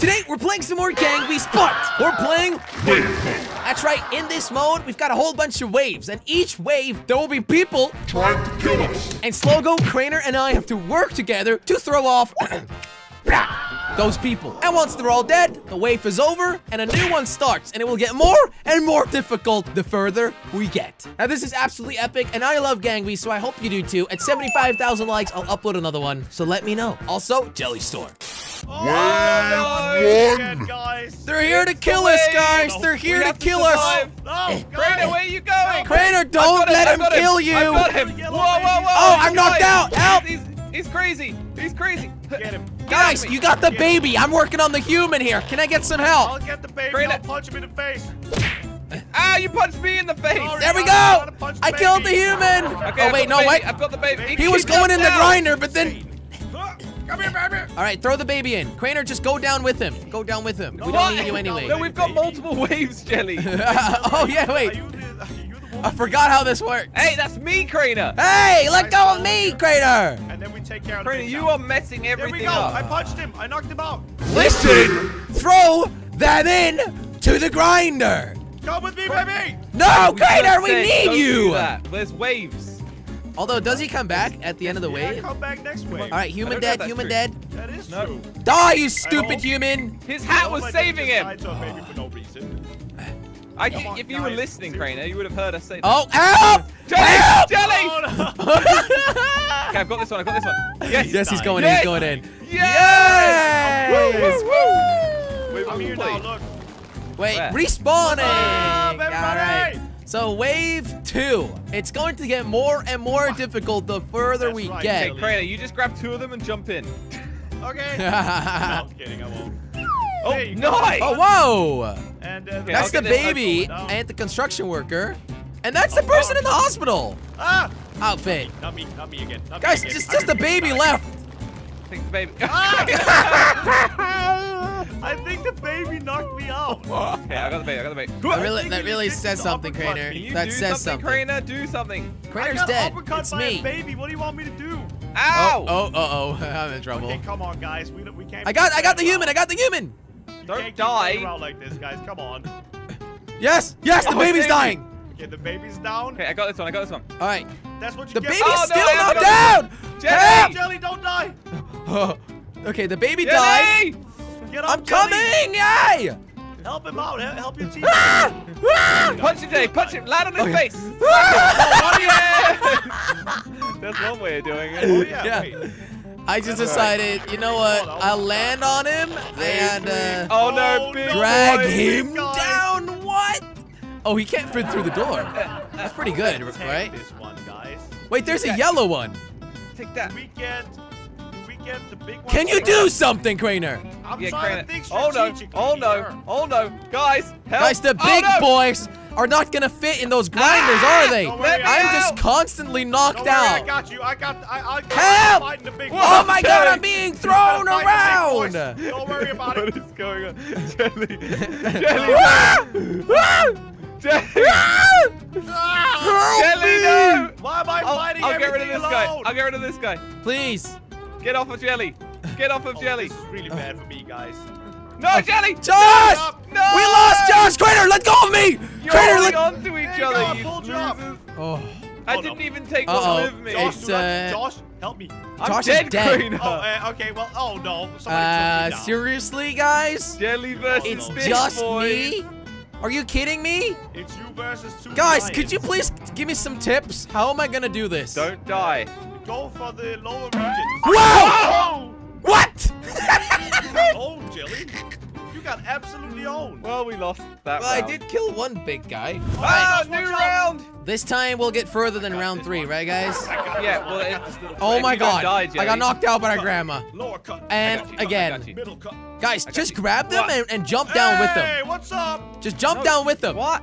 Today, we're playing some more Gang Beasts, but we're playing Wave. That's right, in this mode, we've got a whole bunch of waves, and each wave, there will be people, Trying to kill us. and Slogo, Crainer, and I have to work together to throw off those people. And once they're all dead, the wave is over, and a new one starts, and it will get more and more difficult the further we get. Now, this is absolutely epic, and I love Gang Beasts, so I hope you do too. At 75,000 likes, I'll upload another one, so let me know. Also, Jelly Store. Wave Yeah, one. guys. They're here to kill us, guys! They're here We to have to kill us! survive. No, Crainer, guys. where are you going? Crainer, don't got him, let him kill you! I've got him. Whoa, whoa, whoa! Oh, I'm knocked dying. out. Help. He's, he's crazy. He's crazy. Get him. Guys, you got the baby! I'm working on the human here! Can I get some help? I'll get the baby. Crainer. I'll punch him in the face. Ah, you punched me in the face. Sorry. There we go! gotta punch the I killed the human! Okay, oh, wait, no, wait. I've got the baby. He was going in the grinder, but then... Come here, baby. All right, throw the baby in. Crainer, just go down with him. Go down with him. We don't What? need you anyway. No, we've got multiple waves, Jelly. oh, yeah, wait. you the, are you the woman? I forgot how this works. hey, that's me, Crainer. Hey, let go of me, Crainer! And then we take care of the Crainer, you are messing everything up. There we everything go. I punched him. I knocked him out. Listen! Throw that in to the grinder! Come with me, baby. No, We Crainer, we need you! that. There's waves. Although, does he come back at the end of the Yeah, wave? come back next wave. All right, human I don't know if dead, human true. dead. That is No. true. Die, you stupid human! His hat was let saving just him. die to a baby for no reason. I think on, if you were listening, Seriously. Crainer, you would have heard us say that. Oh, help! Jelly! Help! Jelly! Oh, no. Okay, I've got this one. I've got this one. Yes. Yes, he's going in, he's going in. Yes! Yes! Wait, I'm here now. Look. Wait, Where? respawning! up, everybody? Alright. So wave two. It's going to get more and more difficult the further That's we right, get. Hey, Crainer, you just grab two of them and jump in. Okay. no, I'm kidding. I won't. Oh, There you go. nice! oh, whoa! And uh, Okay, That's the baby I'll go down. and the construction worker. And that's the Oh, person oh. in the hospital ah, outfit. not me, not me again. Not Guys, me again. just, just the baby left. Take the baby. Ah! I think the baby knocked me out. okay, I got the baby. I got the baby. That really, think that really says something, uppercut Crainer. me. Can you That do says something, something. Crainer? Do something. I dead. uppercut It's by a me. baby. What do you want me to do? Ow! Oh, uh oh, I'm in trouble. Okay, come on, guys. We, we can't. I got, I got the human. I got the human. around. You Don't can't die. playing around like this, guys. Come on. Yes, yes, the Oh, baby's baby. dying. Okay, the baby's down. Okay, I got this one. I got this one. All right, That's what you the get. baby's Oh, still I haven't down. Jelly! Help! Jelly, don't die. okay, the baby died. Get up, I'm Jelly. coming! Yay! Help him out. Help, help your team. Ah! Ah! Punch him, Jelly. Punch him. Land on his Okay. face. Ah! yeah! That's one way of doing oh it. yeah. Yeah. I just decided, you know what? I'll land on him and uh, Oh no, Oh, big drag boy. him guys. down. What? Oh, he can't fit through the door. That's pretty good, right? This one, guys. Wait, there's a yellow one. Take that. Do we get? We get the big one? Can you do something, Crainer? I'm Yeah, trying Crainer. to think Oh no! Oh no! Oh no! Guys, help! Guys, the Oh, big no. boys are not gonna fit in those grinders, are they? Worry, I'm I just constantly knocked Don't worry, I got you. I got. I. I got Help! Fighting the big Oh one. my god, I'm being thrown Fight the big around! Don't worry about What it. is going on? Jelly! Jelly! Ah! Jelly! Ah! Help Jelly, me! no! Why am I I'll, I'll get rid of everything this guy. I'll get rid of this guy. Please. Get off of Jelly. Get off of Oh, Jelly. This is really bad for me, guys. No, Jelly! Josh! No! We lost Josh! Crainer, let go of me! You're Crainer, holding let on to There each you other, go, you pulled you losers. Oh, I Oh, didn't no. even take Uh-oh. one with me. Josh, It's, uh, Josh, help me. I'm Josh is dead, dead. Crainer. Oh, uh, okay. Well, oh no. Somebody took uh, me down. seriously, guys? Jelly versus It's Big just Boy. me? Are you kidding me? It's you versus two Guys, giants. could you please give me some tips? How am I gonna do this? Don't die. go for the lower regions? Whoa! What? Oh, Jelly. You got absolutely owned. Well, we lost that well, I did kill one big guy. Ah, Josh, new round! This time we'll get further than round three, right, guys? Yeah, well, it's... Oh my god. die, I got knocked out by our grandma. And got you, I again, got you. middle cut. guys, just grab them and, and jump down with them. Hey, what's up? Just jump No, down with them. What?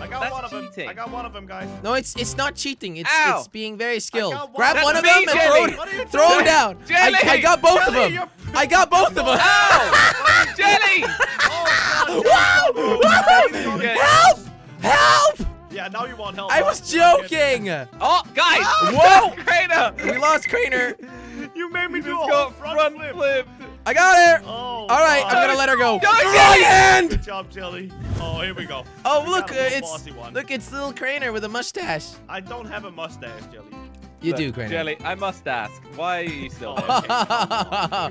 I got That's one of them. cheating. I got one of them, guys. No, it's it's not cheating. It's Ow. it's being very skilled. one. Grab That's one of me, them and throw Jelly. it, What are you throw doing? it down. I, Jelly. I got both of them. I got both of them. Ow! Jelly! Oh, God. Wow! Help! Help! Yeah, now you want help. I was joking. Oh, guys! Whoa! Crainer! We lost Crainer. You made me You do a just whole got front, front flip. flipped. I got her. Oh. All right, I'm gonna let her go. No, The right hand. Good job, Jelly. Oh, here we go. Oh, We look, got uh, a little it's one. look, it's little Crainer with a mustache. I don't have a mustache, Jelly. You Look, do, Crainer. Jelly, I must ask, why are you still Oh,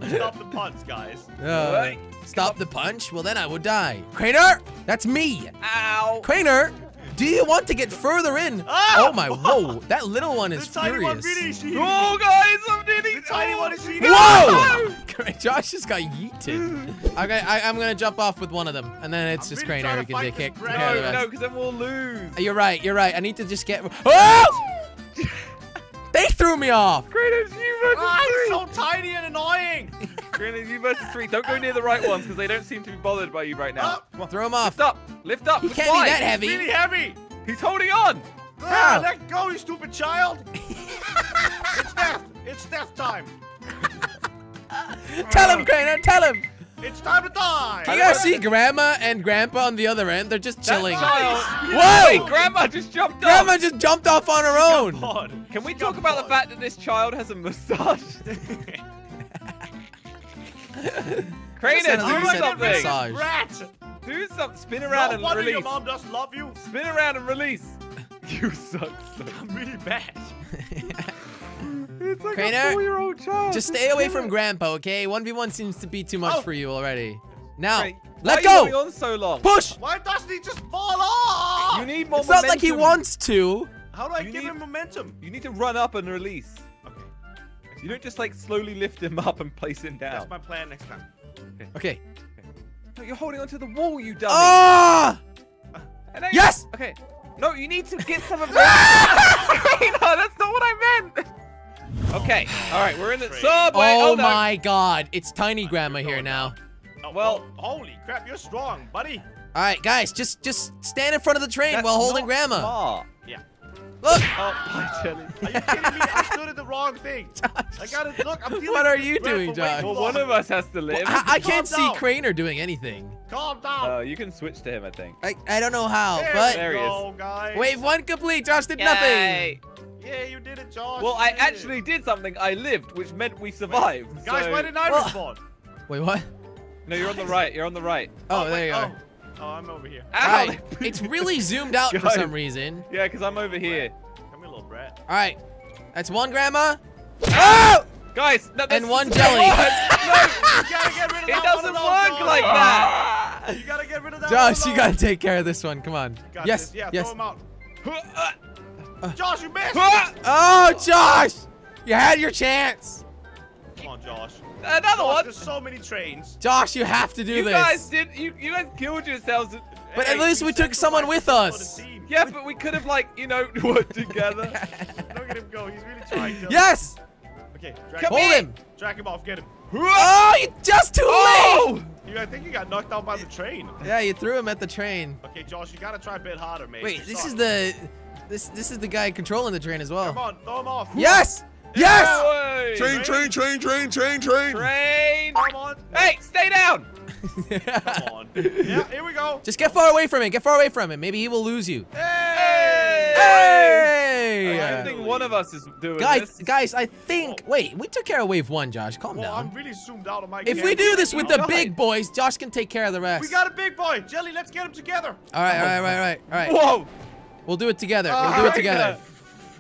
okay. Stop the punch, guys. Uh, What? stop the punch? Well, then I would die. Crainer, that's me. Ow! Crainer, do you want to get further in? Ah! Oh my, whoa, that little one The is tiny furious. one really is eating Oh, me. guys, I'm nearly. The tiny one is eating Whoa! Josh just got yeeted. okay, I, I'm gonna jump off with one of them, and then it's I'm just really Crainer trying who to can take, kick, take bread. care of the No, no, because then we'll lose. You're right, you're right. I need to just get. Oh! they threw me off. Kratos, you versus Ah, three. it's so tiny and annoying. Kratos, you versus three. Don't go near the right ones because they don't seem to be bothered by you right now. Come on. Throw him off. Lift up. Lift up. He With can't why? be that heavy. Really heavy. He's holding on. Ah, let go, you stupid child. it's death. It's death time. Tell him, Crainer. Tell him. It's time to die. You guys see Grandma and Grandpa on the other end? They're just chilling. child. Whoa! Wait, Grandma just jumped Grandma off. just jumped off on her own. Can we talk about the fact that this child has a mustache? Kratos, Sounded like do you something. massage. Rat. Do something. Spin around No and wonder your mom doesn't love you. Spin around and release. You suck. so- I'm really bad. It's like Kratos, a uh, four-year-old child. Just stay away from Grandpa, okay? 1v1 seems to be too much Oh. for you already. Now, Wait, let why go. going on so long? Push. Why doesn't he just fall off? You need more It's not like he wants to. How do I You give need- him momentum? You need to run up and release. Okay. You don't just like slowly lift him up and place him down. That's my plan next time. Okay. No, you're holding onto the wall, you dummy. Ah! And then- Yes! Okay. No, you need to get some of that. no, that's not what I meant. Okay. All right, we're in the Train. subway. Oh no. my god. It's Tiny Grandma here now. Oh, Well- oh, holy crap, you're strong, buddy. All right, guys, just just stand in front of the train That's while holding not Grandma. smart. Yeah. Look. Oh, bye, Jelly. Are you kidding me? I stood at the wrong thing. I gotta look. I'm dealing What are you doing, for Josh? Well, one of us has to live. I, I can't see Calm down. Crainer doing anything. Calm down. Uh, you can switch to him, I think. I, I don't know how, there but There he is. go, guys. wave one complete. Josh did nothing. Yay. Yeah, you did it, Josh. Well, you I did actually did something. I lived, which meant we survived. Guys, so- why didn't I Well- respond? Wait, what? No, you're on the right. You're on the right. Oh, wait, there you oh. are. Oh, I'm over here. Ow! All right, it's really zoomed out for some reason. Yeah, because I'm over here. Come here, little brat. All right, that's one Grandma. Oh! Guys, no, that's And one no, jelly. You gotta get rid of It that doesn't one work those, like that. Ah! You gotta get rid of that Josh, one you gotta take care of this one. Come on. Got yes, this. Yeah, yes. throw him out. Uh. Josh, you missed. Oh, Josh! You had your chance. Come Josh. Another Josh, one. there's so many trains. Josh, you have to do You this. You guys did. You you guys killed yourselves. But Hey, at least we took someone with us. Yeah, but we could have like you know worked together. Look at him go. He's really trying. Dylan. yes! Okay, drag Come him. Hold here. him. Drag him off. Get him. Oh, you just too Oh! late! You, I think you got knocked out by the train. Yeah, you threw him at the train. Okay, Josh, you gotta try a bit harder, mate. Wait, You're this is the this this is the guy controlling the train as well. Come on, throw him off. Yes! Yes! Away. Train, train, train, train, train, train. Train. Come on. Hey, stay down. Come on. Yeah, here we go. Just get far away from him. Get far away from him. Maybe he will lose you. Hey! Hey! I don't think one of us is doing Guys, this. guys, I think. Wait, we took care of wave one, Josh. Calm Well, I'm down. really zoomed out on my game. If we do this with the big boys, Josh can take care of the rest. We got a big boy. Jelly, let's get him together. All right, all right, all right, all right, all right. Whoa. We'll do it together. We'll do it Kratos. together.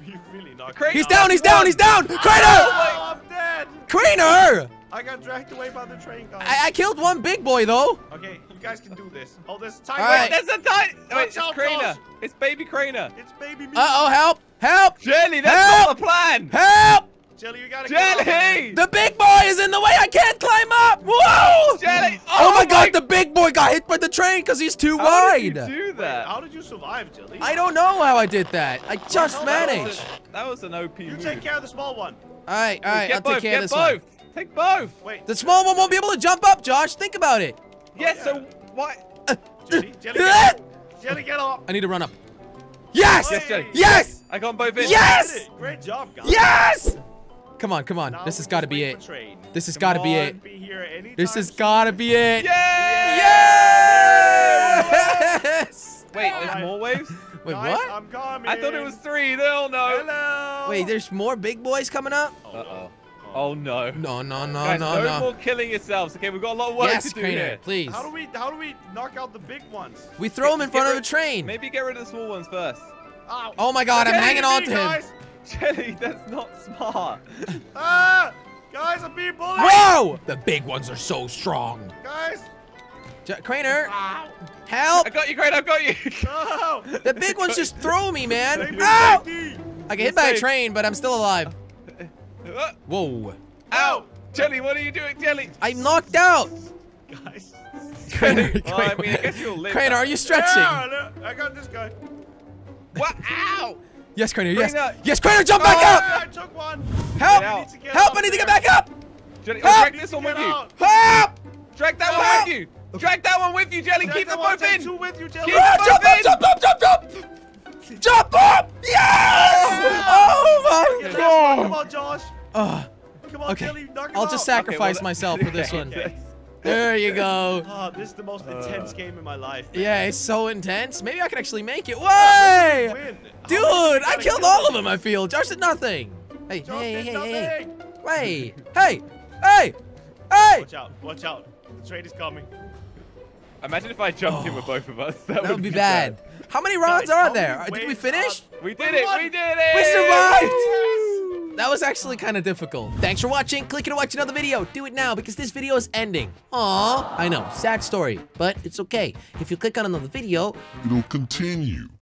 You really knocked Craig- He's down. He's down. He's down. Crainer! Oh, I'm dead. Crainer! I got dragged away by the train, guys. I, I killed one big boy though. Okay, you guys can do this. Hold this tight. All right. Wait, there's a tiny. Wait, Watch it's out, Crainer. Josh. It's baby Crainer. It's baby me. Uh oh, help! Help! Jelly, that's Help! not the plan. Help! Jelly, you gotta get off. Jelly. The big boy is in the way. I can't climb up. Whoa! Jelly. Oh, oh, my God! The big boy got hit by the train because he's too How wide. did you do Wait, that? how did you survive, Jelly? I don't know how I did that. I just hell, That was managed. a- That was an OP You move. take care of the small one. All right, all right. Get I'll both. take care of this one. both. Take both. Wait. The small one won't be able to jump up, Josh. Think about it. Yes. Oh, yeah. So why? Jelly, Jelly, get up. Jelly, get up. I need to run up. Yes! Yes, Jelly. Yes! I got both in. Yes! Great job, guys. Yes! Come on, come on. Now This has got to be it. This has got to be it. Be This has got to be it. Yay! Yes! Wait, there's more waves? Wait, Guys, what? I'm coming. I thought it was three. They'll know. Hello. Wait, there's more big boys coming up? Oh, Uh-oh. Oh no. No, no, no, Guys, no, no, no. more killing yourselves. Okay, we've got a lot of work Yes, to do Crainer, here. please. How do we how do we knock out the big ones? We throw him in Get front of a train. Maybe get rid of the small ones first. Ow. Oh my god, I'm hanging on to him. guys. Jelly, that's not smart. Ah! Guys, I'm being bullied! Whoa! The big ones are so strong. Guys! J Crainer, Ow! help! I got you, Crane. I got you. No! The big ones just throw me, man. Save me, Ow! safety! I get hit by a train, but I'm still alive. Uh, Whoa. Ow! Jelly, what are you doing, Jelly? I'm knocked out. Guys. Crainer, Well, I mean, I guess you'll live. Crainer, are you stretching? Yeah, I got this guy. What? Ow! Yes, Crainer, yes. Crainer. Yes, Crainer, jump back Oh, up! Yeah, I took one. Help! out. I need to get Help, out I need to get there. back up! Jelly, Help! oh, drag Need this to one get with you. out. Help! Drag that Help! one with you. Drag that one with you, Jelly. Take Keep that them one, both take in. two with you, Jelly. Keep Ah, them jump both up, in. jump up, jump up! Jump up! Yes! Oh my Get this one. Come god! on, Josh. Ugh. Come on, Okay, Jelly. Knock him I'll just out. sacrifice well, myself for this one. Okay. There you go. Oh, this is the most intense uh, game in my life. man. Yeah, it's so intense. Maybe I can actually make it. Way! Win. Dude, oh, How I killed gotta all of them, I feel. Josh did nothing. Hey, Josh hey, did hey, hey, hey. nothing. Hey, hey, hey, hey! Watch out, watch out. The train is coming. Imagine if I jumped in with oh, both of us. That, That would be bad. How many rounds Guys, are there? Uh, did we uh, finish? are- We did We it. won. We did it. We survived! That was actually kind of difficult. Thanks for watching. Click here to watch another video. Do it now because this video is ending. Aw, I know, sad story, but it's okay. If you click on another video, It'll continue.